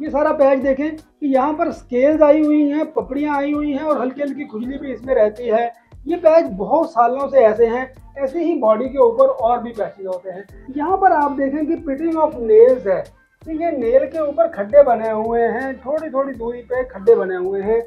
ये सारा पैच देखें कि यहाँ पर स्केल्स आई हुई हैं, पपड़ियाँ आई हुई हैं और हल्की हल्की खुजली भी इसमें रहती है। ये पैच बहुत सालों से ऐसे हैं, ऐसे ही बॉडी के ऊपर और भी पैचेज होते हैं। यहाँ पर आप देखें कि पिटिंग ऑफ़ नेल्स है। तो ये नेल के ऊपर खड्डे बने हुए हैं थोड़ी थोड़ी दूरी पे खड्डे बने हुए हैं।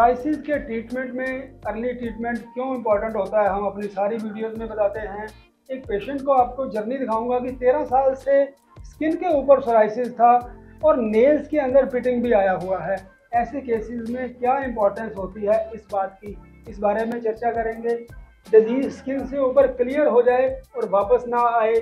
क्राइसिस के ट्रीटमेंट में अर्ली ट्रीटमेंट क्यों इम्पोर्टेंट होता है? हम अपनी सारी वीडियोस में बताते हैं। एक पेशेंट को आपको जर्नी दिखाऊँगा कि 13 साल से स्किन के ऊपर सोराइसिस था और नेल्स के अंदर फिटिंग भी आया हुआ है। ऐसे केसेस में क्या इंपॉर्टेंस होती है इस बात की? इस बारे में चर्चा करेंगे। डिज़ीज़ स्किन से ऊपर क्लियर हो जाए और वापस ना आए,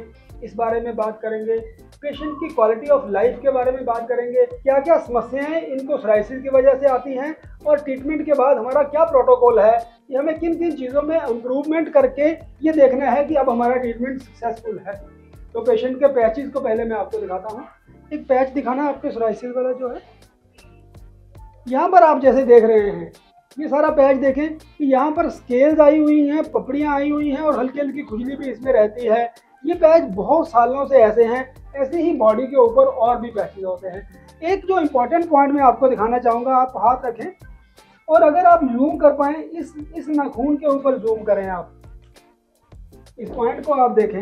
इस बारे में बात करेंगे। पेशेंट की क्वालिटी ऑफ़ लाइफ के बारे में बात करेंगे। क्या क्या समस्याएँ इनको सोराइसिस की वजह से आती हैं और ट्रीटमेंट के बाद हमारा क्या प्रोटोकॉल है? हमें किन किन चीज़ों में इम्प्रूवमेंट करके ये देखना है कि अब हमारा ट्रीटमेंट सक्सेसफुल है। तो पेशेंट के पैचेज को पहले मैं आपको दिखाता हूँ। एक पैच दिखाना आपके सराइसिस वाला जो है। यहाँ पर आप जैसे देख रहे हैं, ये सारा पैच देखें कि यहाँ पर स्केल्स आई हुई हैं, पपड़ियाँ आई हुई हैं और हल्की हल्की खुजली भी इसमें रहती है। ये पैच बहुत सालों से ऐसे हैं ऐसे ही बॉडी के ऊपर और भी पैचेज होते हैं। एक जो इम्पोर्टेंट पॉइंट मैं आपको दिखाना चाहूँगा, आप हाथ रखें और अगर आप जूम कर पाएँ, इस इस नाखून के ऊपर जूम करें आप। इस पॉइंट को आप देखें।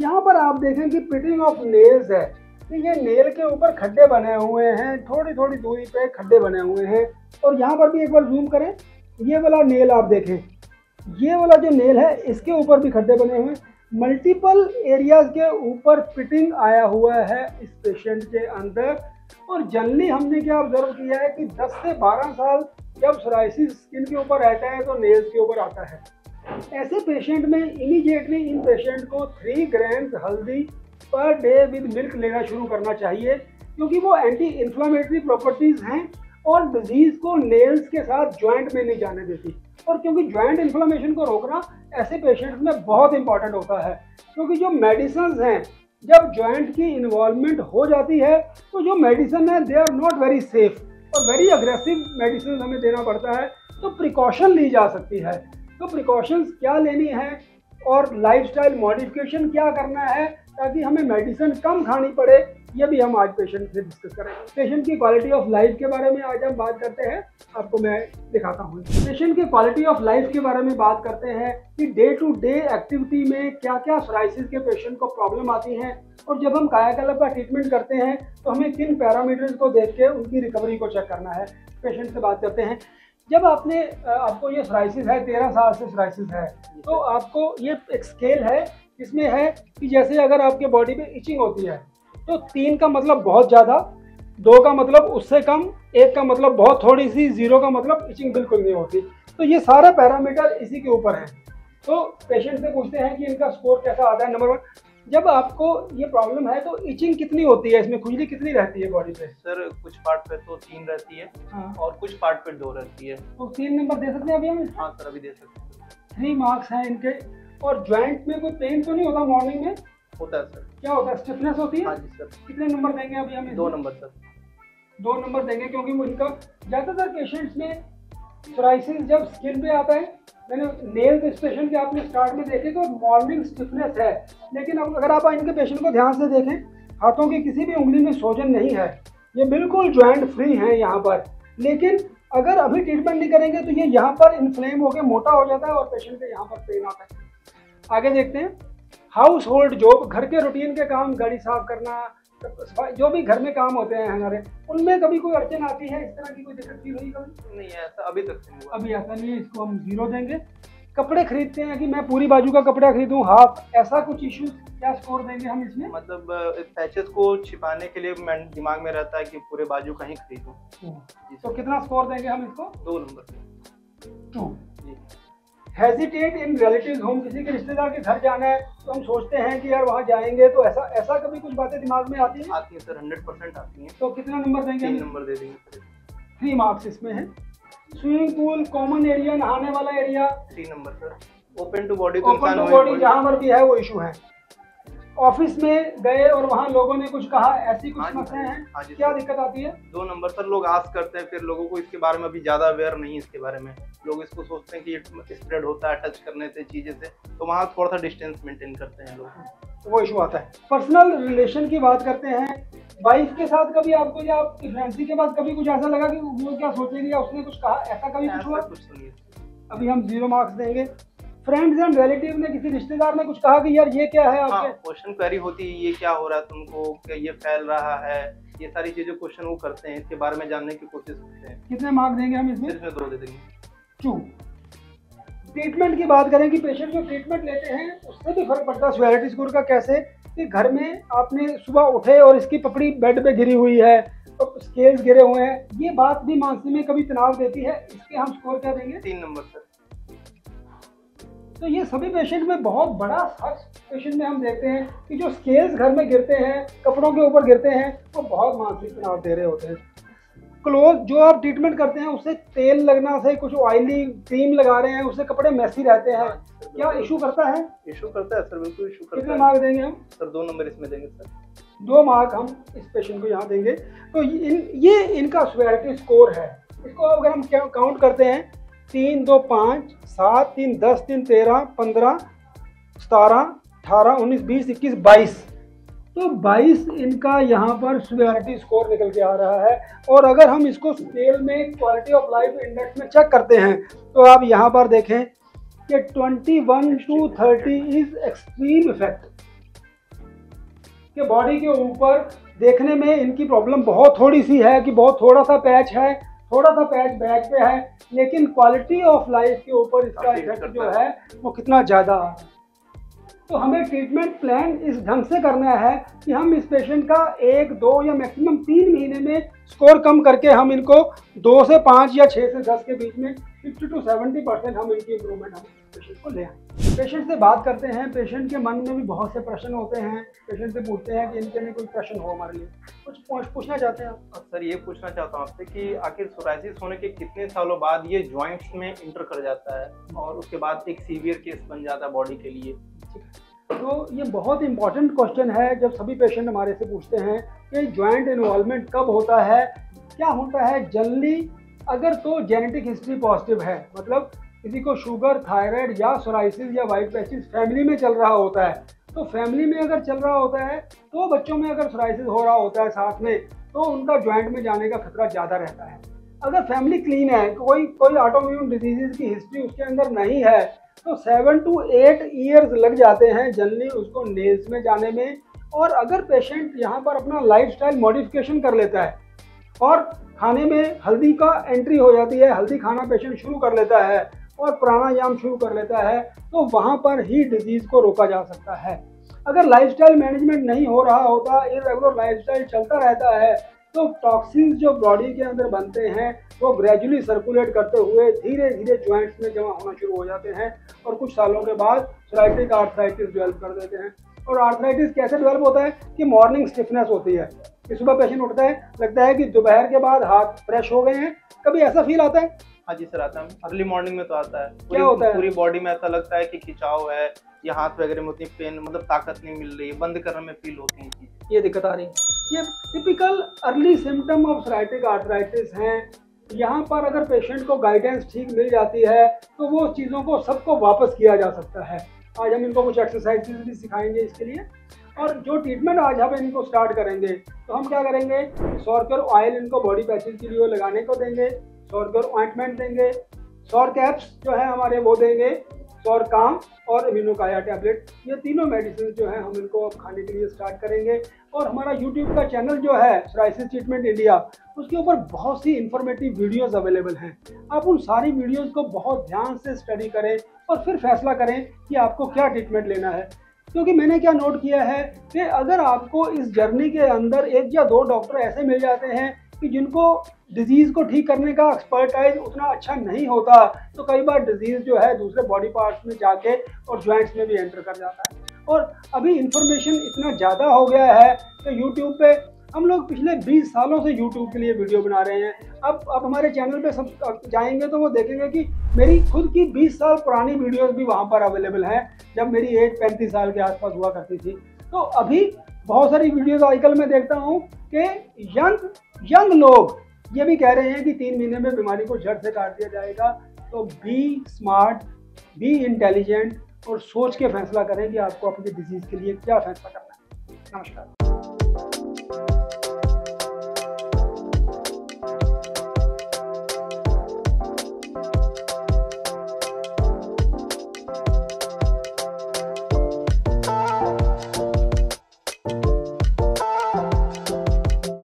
यहाँ पर आप देखें कि पिटिंग ऑफ़ नेल्स है। तो ये नेल के ऊपर खड्डे बने हुए हैं थोड़ी थोड़ी दूरी पे खड्डे बने हुए हैं। और यहाँ पर भी एक बार जूम करें, ये वाला नेल आप देखें। ये वाला जो नेल है, इसके ऊपर भी खड्डे बने हुए हैं। मल्टीपल एरियाज़ के ऊपर फिटिंग आया हुआ है इस पेशेंट के अंदर। और जनरली हमने क्या ऑब्ज़र्व किया है कि 10 से 12 साल जब सोराइसिस स्किन के ऊपर रहता है तो नेल्स के ऊपर आता है। ऐसे पेशेंट में इमीडिएटली इन पेशेंट को थ्री ग्राम्स हल्दी पर डे विद मिल्क लेना शुरू करना चाहिए, क्योंकि वो एंटी इन्फ्लामेटरी प्रॉपर्टीज़ हैं और डिज़ीज़ को नेल्स के साथ ज्वाइंट में नहीं जाने देती। और क्योंकि ज्वाइंट इन्फ्लामेशन को रोकना ऐसे पेशेंट्स में बहुत इंपॉर्टेंट होता है। क्योंकि जो मेडिसिन हैं, जब ज्वाइंट की इन्वॉल्वमेंट हो जाती है तो जो मेडिसन है they are not very safe और वेरी अग्रेसिव मेडिसिन हमें देना पड़ता है। तो प्रिकॉशन ली जा सकती है। तो प्रिकॉशंस क्या लेनी है और लाइफस्टाइल मॉडिफिकेशन क्या करना है, ताकि हमें मेडिसिन कम खानी पड़े ये भी हम आज पेशेंट से डिस्कस करेंगे। पेशेंट की क्वालिटी ऑफ़ लाइफ के बारे में आज हम बात करते हैं। आपको मैं दिखाता हूँ। पेशेंट की क्वालिटी ऑफ़ लाइफ के बारे में बात करते हैं कि डे टू डे एक्टिविटी में क्या क्या सोराइसिस के पेशेंट को प्रॉब्लम आती है। और जब हम कायाकल्प का ट्रीटमेंट करते हैं तो हमें किन पैरामीटर्स को देख के उनकी रिकवरी को चेक करना है। पेशेंट से बात करते हैं। जब आपने आपको ये सोराइसिस है, तेरह साल से सोराइसिस है तो आपको ये एक स्केल है इसमें है कि जैसे अगर आपके बॉडी पे इचिंग होती है तो तीन का मतलब बहुत ज़्यादा दो का मतलब उससे कम एक का मतलब बहुत थोड़ी सी ज़ीरो का मतलब इचिंग बिल्कुल नहीं होती। तो ये सारा पैरामीटर इसी के ऊपर है। तो पेशेंट से पूछते हैं कि इनका स्कोर कैसा आता है? नंबर वन जब आपको ये प्रॉब्लम है तो इचिंग कितनी होती है? इसमें खुजली कितनी रहती है बॉडी पे? सर कुछ पार्ट पे तो तीन रहती है हाँ। और कुछ पार्ट पे दो रहती है। तो तीन नंबर दे सकते हैं अभी हम? हाँ सर अभी दे सकते हैं। थ्री मार्क्स हैं इनके। और ज्वाइंट में कोई पेन तो नहीं होता मॉर्निंग में? होता है सर क्या होता है? स्टिफनेस होती है? हाँ जी सर कितने नंबर देंगे अभी हमें दो नंबर सर दो नंबर देंगे क्योंकि वो इनका ज़्यादातर पेशेंट्स में सोराइसिस जब स्किन पे आता है मैंने नेल्स एक्सप्रेशन के आपने स्टार्ट में देखे तो मॉर्निंग स्टिफनेस है। लेकिन अब अगर आप इनके पेशेंट को ध्यान से देखें हाथों की किसी भी उंगली में सोजन नहीं है। ये बिल्कुल ज्वाइंट फ्री हैं यहाँ पर। लेकिन अगर अभी ट्रीटमेंट नहीं करेंगे तो ये यहाँ पर इन्फ्लेम होकर मोटा हो जाता है और पेशेंट के यहाँ पर पेन आता है। आगे देखते हैं। हाउस होल्ड जॉब घर के रूटीन के काम गाड़ी साफ़ करना जो भी घर में काम होते हैं हमारे उनमें कभी कोई अड़चन आती है? इस तरह की कोई दिक्कत फील हुई कभी? नहीं ऐसा अभी तक नहीं हुआ। अभी ऐसा नहीं है इसको हम ज़ीरो देंगे। कपड़े खरीदते हैं कि मैं पूरी बाजू का कपड़ा खरीदूं हाफ़ ऐसा कुछ इशू क्या स्कोर देंगे हम इसमें? मतलब पैचेस को छिपाने के लिए मैं दिमाग में रहता है कि पूरे बाजू का ही खरीदूं तो कितना स्कोर देंगे हम इसको? दो number two hesitate in relative home किसी के रिश्तेदार के घर जाना है तो हम सोचते हैं कि यार वहाँ जाएँगे तो ऐसा ऐसा कभी कुछ बातें दिमाग में आती हैं? आती है सर हंड्रेड परसेंट आती हैं। तो कितना नंबर देंगे तीन नंबर दे देंगे। थ्री मार्क्स इसमें है। स्विमिंग पूल कॉमन एरिया नहाने वाला area three number sir. Open to body open to body जहाँ पर भी है वो इशू है। ऑफ़िस में गए और वहाँ लोगों ने कुछ कहा ऐसी कुछ हाँ समस्याएँ हाँ हैं? हाँ क्या दिक्कत आती है? दो नंबर सर लोग आस करते हैं फिर लोगों को इसके बारे में अभी ज़्यादा अवेयर नहीं है इसके बारे में। लोग इसको सोचते हैं कि स्प्रेड होता है टच करने से चीज़ें से। तो वहाँ थोड़ा सा डिस्टेंस मेंटेन करते हैं लोग। वो इशू आता है। पर्सनल रिलेशन की बात करते हैं। वाइफ के साथ कभी आपको या आपकी फ्रेंडसी के बाद कभी कुछ ऐसा लगा कि वो क्या सोचेगी या उसने कुछ कहा? ऐसा कभी कुछ हुआ? कुछ नहीं अभी हम ज़ीरो मार्क्स देंगे। फ्रेंड्स एंड रिलेटिव ने किसी रिश्तेदार ने कुछ कहा कि यार ये क्या है हाँ आपके? क्वेश्चन क्वेरी होती है ये क्या हो रहा है तुमको? क्या ये फैल रहा है? ये सारी चीज़ें क्वेश्चन वो करते हैं इसके बारे में जानने की कोशिश करते हैं। कितने मार्क्स देंगे हम इसमें? सिर्फ़ में दो दे देंगे। टू ट्रीटमेंट की बात करें कि पेशेंट जो ट्रीटमेंट लेते हैं उससे भी फ़र्क पड़ता है स्वेलिटी स्कोर का कैसे? कि घर में आपने सुबह उठे और इसकी पपड़ी बेड पे गिरी हुई है और स्केल्स गिरे हुए हैं ये बात भी मानसी में कभी तनाव देती है इसके हम स्कोर क्या देंगे? तीन नंबर सर। तो ये सभी पेशेंट में बहुत बड़ा हर पेशेंट में हम देखते हैं कि जो स्केल्स घर में गिरते हैं कपड़ों के ऊपर गिरते हैं वो तो बहुत मानसिक तनाव दे रहे होते हैं। क्लोज जो आप ट्रीटमेंट करते हैं उससे तेल लगना से कुछ ऑयली क्रीम लगा रहे हैं उससे कपड़े मैसी रहते हैं। क्या इशू करता है? इशू करता है सर बिल्कुल इशू कितने करता है। मार्क देंगे हम? सर दो नंबर इसमें देंगे सर दो मार्क हम इस पेशेंट को यहाँ देंगे। तो इन ये इनका स्वेरिटी स्कोर है। इसको अगर हम काउंट करते हैं तीन दो पाँच, सात तीन, दस तीन, तेरह, पंद्रह, सतारह, अठारह, उन्नीस, बीस, इक्कीस, बाईस। तो 22 इनका यहाँ पर सुवेरिटी स्कोर निकल के आ रहा है। और अगर हम इसको स्केल में क्वालिटी ऑफ़ लाइफ इंडेक्स में चेक करते हैं तो आप यहाँ पर देखें कि 21 टू 30 इज़ एक्सट्रीम इफ़ेक्ट के बॉडी के ऊपर देखने में इनकी प्रॉब्लम बहुत थोड़ी सी है कि बहुत थोड़ा सा पैच है। थोड़ा सा पैच बैक पे है लेकिन क्वालिटी ऑफ़ लाइफ के ऊपर इसका इफ़ेक्ट जो है। वो कितना ज़्यादा आ रहा है तो हमें ट्रीटमेंट प्लान इस ढंग से करना है कि हम इस पेशेंट का एक, दो या मैक्सिमम तीन महीने में स्कोर कम करके हम इनको दो से पाँच या छः से दस के बीच में फिफ्टी टू सेवेंटी परसेंट हम इनकी इम्प्रूवमेंट हम पेशेंट को ले आए। पेशेंट से बात करते हैं पेशेंट के मन में भी बहुत से प्रश्न होते हैं पेशेंट से पूछते हैं कि इनके लिए कोई प्रश्न हो हमारे लिए। कुछ पूछना चाहते हैं आप? सर ये पूछना चाहता हूँ आपसे कि आखिर सोराइसिस होने के कितने सालों बाद ये जॉइंट्स में इंटर कर जाता है और उसके बाद एक सीवियर केस बन जाता है बॉडी के लिए? तो ये बहुत इंपॉर्टेंट क्वेश्चन है, जब सभी पेशेंट हमारे से पूछते हैं कि ज्वाइंट इन्वॉल्वमेंट कब होता है, क्या होता है जनरली अगर तो जेनेटिक हिस्ट्री पॉजिटिव है मतलब किसी को शुगर थायराइड या सोराइसिस या वाइट पैचिस फैमिली में चल रहा होता है तो फैमिली में अगर चल रहा होता है तो बच्चों में अगर सोराइसिस हो रहा होता है साथ में तो उनका ज्वाइंट में जाने का खतरा ज़्यादा रहता है। अगर फैमिली क्लीन है, कोई कोई ऑटोम्यून डिज़ीज़ की हिस्ट्री उसके अंदर नहीं है तो सेवन टू एट ईयर्स लग जाते हैं जनरली उसको नेल्स में जाने में। और अगर पेशेंट यहाँ पर अपना लाइफस्टाइल मॉडिफिकेशन कर लेता है, और खाने में हल्दी का एंट्री हो जाती है, हल्दी खाना पेशेंट शुरू कर लेता है, और प्राणायाम शुरू कर लेता है तो वहाँ पर ही डिज़ीज़ को रोका जा सकता है। अगर लाइफस्टाइल मैनेजमेंट नहीं हो रहा होता इरेगुलर लाइफस्टाइल चलता रहता है तो टॉक्सिन्स जो बॉडी के अंदर बनते हैं, वो ग्रेजुअली सर्कुलेट करते हुए धीरे धीरे ज्वाइंट्स में जमा होना शुरू हो जाते हैं और कुछ सालों के बाद सोराइटिक आर्थराइटिस डेवलप कर देते हैं। और आर्थराइटिस कैसे डेवलप होता है कि मॉर्निंग स्टिफनेस होती है। कि सुबह पेशेंट उठता है, लगता है कि दोपहर के बाद हाथ फ्रेश हो गए हैं। कभी ऐसा फील आता है? हाँ जी सर आता है। अर्ली मॉर्निंग में तो आता है। क्या पूरी- होता है? पूरी बॉडी में ऐसा लगता है कि खिंचाव है या हाथ वगैरह में उतनी पेन मतलब ताकत नहीं मिल रही है बंद करने में फील होती है ये दिक्कत आ रही है। ये typical early symptom of psoriatic arthritis हैं। यहाँ पर अगर पेशेंट को गाइडेंस ठीक मिल जाती है तो वो चीज़ों को सबको वापस किया जा सकता है। आज हम इनको कुछ एक्सरसाइजेज भी सिखाएँगे इसके लिए। और जो ट्रीटमेंट आज हम इनको स्टार्ट करेंगे तो हम क्या करेंगे? सॉर्कर ऑयल इनको बॉडी पैचेज के लिए लगाने को देंगे। सॉर्कर ऑइंटमेंट देंगे। सौर कैप्स जो है हमारे, वो देंगे। सौर काम और इम्यूनोकाया टैबलेट ये तीनों मेडिसिन जो है हम इनको अब खाने के लिए स्टार्ट करेंगे। और हमारा यूट्यूब का चैनल जो है सोराइसिस ट्रीटमेंट इंडिया उसके ऊपर बहुत सी इंफॉर्मेटिव वीडियोस अवेलेबल हैं। आप उन सारी वीडियोस को बहुत ध्यान से स्टडी करें और फिर फैसला करें कि आपको क्या ट्रीटमेंट लेना है। क्योंकि मैंने क्या नोट किया है कि अगर आपको इस जर्नी के अंदर एक या दो डॉक्टर ऐसे मिल जाते हैं कि जिनको डिज़ीज़ को ठीक करने का एक्सपर्टाइज उतना अच्छा नहीं होता तो कई बार डिज़ीज़ जो है दूसरे बॉडी पार्ट्स में जाके और जॉइंट्स में भी एंटर कर जाता है। और अभी इंफॉर्मेशन इतना ज़्यादा हो गया है कि यूट्यूब पे हम लोग पिछले 20 सालों से यूट्यूब के लिए वीडियो बना रहे हैं। अब अब हमारे चैनल पे सब जाएँगे तो वो देखेंगे कि मेरी खुद की 20 साल पुरानी वीडियोस भी वहाँ पर अवेलेबल हैं, जब मेरी एज 35 साल के आसपास हुआ करती थी। तो अभी बहुत सारी वीडियोज़ आजकल मैं देखता हूँ कि यंग यंग लोग ये भी कह रहे हैं कि तीन महीने में बीमारी को जड़ से काट दिया जाएगा। तो बी स्मार्ट बी इंटेलिजेंट और सोच के फैसला करें कि आपको अपनी डिज़ीज़ के लिए क्या फैसला करना है। नमस्कार।